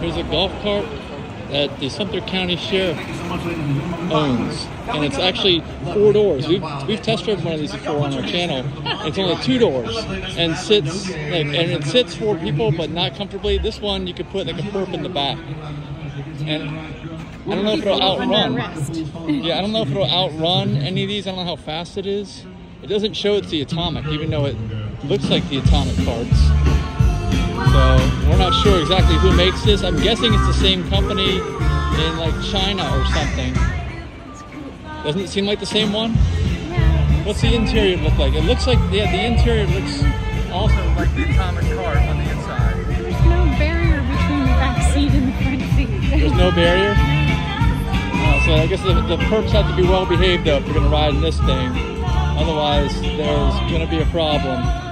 There's a golf cart that the Sumter County Sheriff owns, and it's actually four doors. We've, we've test driven one of these before on our channel. It's only two doors and sits like, and it sits for people, but not comfortably. This one you could put like a perp in the back, and I don't know if it'll outrun. Yeah, I don't know if it'll outrun any of these. I don't know how fast it is. It doesn't show it's the atomic, even though it looks like the atomic carts. Exactly who makes this. I'm guessing it's the same company in like China or something. Doesn't it seem like the same one? What's the interior look like? It looks like yeah, the interior looks also like the atomic car on the inside. There's no barrier between the back seat and the front seat. There's no barrier. Uh, so I guess the, the perps have to be well behaved though if you're gonna ride in this thing. Otherwise, there's gonna be a problem.